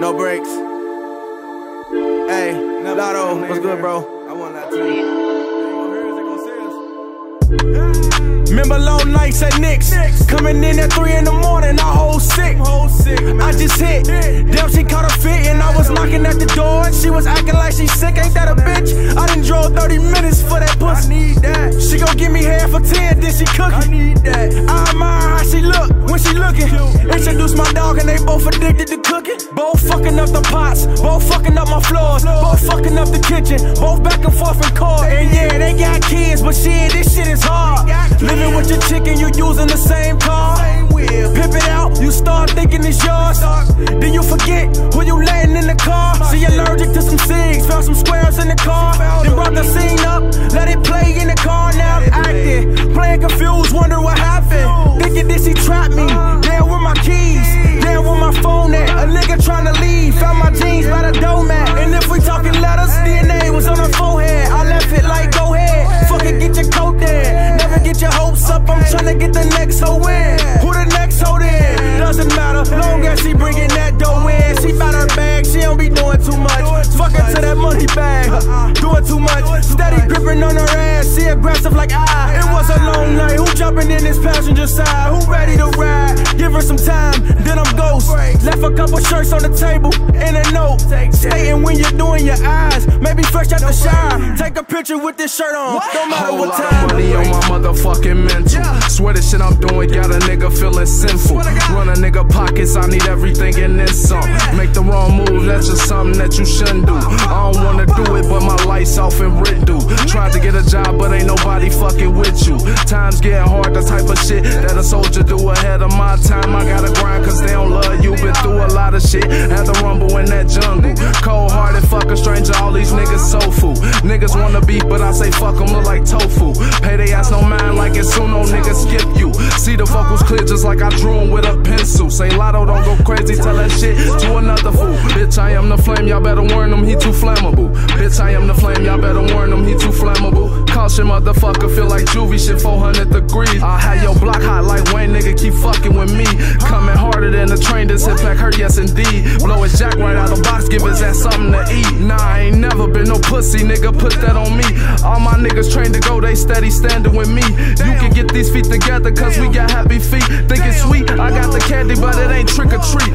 No breaks. Hey, Lotto, what's good, bro? I want that too. Remember long nights at Nick's. Coming in at 3 in the morning, acting like she sick. Ain't that a bitch? I done drove 30 minutes for that pussy. I need that. She gon' give me half a 10, then she cookin'. I need that. I admire how she look when she looking. Introduce my dog and they both addicted to cooking. Both fucking up the pots, both fucking up my floors, both fucking up the kitchen, both back and forth in court. And yeah, they got kids, but shit, this shit is hard. Living with your chicken, you using the same car. Pimp it out, you start thinking it's yours. Then you forget who you letting in the car. She you cigs, found some squares in the car. Then brought the scene up, let it play in the car. Now I'm acting, playing confused, wonder what happened. Thinking this he trapped me. Damn, where my keys? Damn, where my phone at? A nigga trying to leave, found my jeans by the doormat. And if we talking letters, DNA was on her forehead. I left it like go ahead, fuck it, get your coat there. Never get your hopes up, I'm trying to get the next hoe in. Her to that money bag, doing too much. Steady gripping on her ass, she aggressive like I. It ah. was a long night, who jumping in this passenger side? Who ready to ride? Give her some time, then I'm ghost. Left a couple shirts on the table and a note stating when you're doing your eyes. Maybe fresh out the shower, take a picture with this shirt on. Don't matter Whole what lot time. of money on my motherfucking mental. Swear the shit I'm doing got a nigga feeling sinful. Run a nigga pockets, I need everything in this song. Make the wrong move, that's just something that you shouldn't do. I don't wanna do it, but my lights off and rent do. Tried to get a job, but ain't nobody fucking with you. Times getting hard, the type of shit that a soldier do ahead of my time. I gotta grind, cause they don't love you. Been through a lot of shit, had to rumble in that jungle. Cold hearted, fuck a stranger, all these niggas so food. Niggas wanna beef, but I say fuck 'em, look like tofu. Pay they ass no mind like it's soon, no. See the vocals clear just like I drew 'em with a pencil. Say Lotto, don't go crazy, tell that shit to another fool. Bitch, I am the flame, y'all better warn him, he too flammable. Bitch, I am the flame, y'all better warn him, he too flammable. Caution, motherfucker, feel like juvie shit 400 degrees. I had your block hot like Wayne, nigga, keep fucking with me. Coming harder than the train, this hit pack hurt, yes indeed. Blow his jack right box, give his ass something to eat. Nah, I ain't never been no pussy, nigga, put that on me. All my niggas trained to go, they steady standing with me. You can get these feet together, cause we got happy feet. Think it's sweet, I got the candy, but it ain't trick or treat.